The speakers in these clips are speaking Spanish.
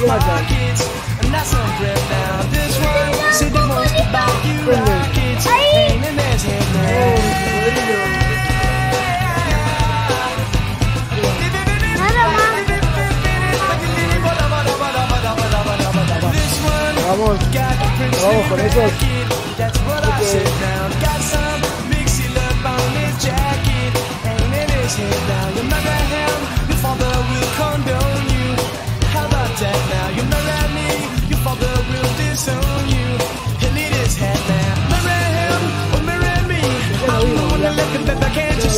You're my pockets, and that's on breath now. This one said he wants to buy you rockets. Pain in his head now. Vamos, con esos. Okay.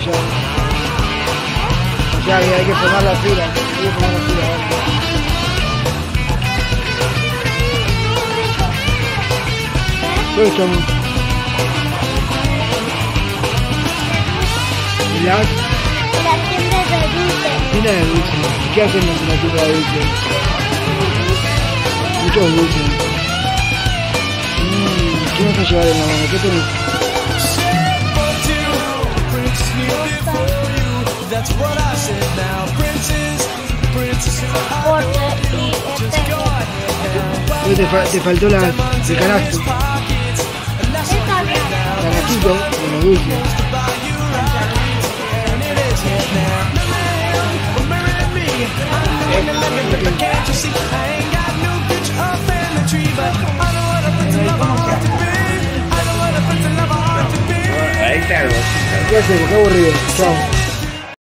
O sea, hay que formar la fila, hay que formar la fila. Escúchame. ¿Y la? La tienda de dulce. Tienda de dulce. ¿Qué hacen en la tienda de dulce? Muchos dulces. Mm, ¿Qué vas a llevar en la mano? ¿Qué tenés? Uy, te, fa te, faltó la, el canasto. Canastito, con los. clase, qué aburrido. Chao.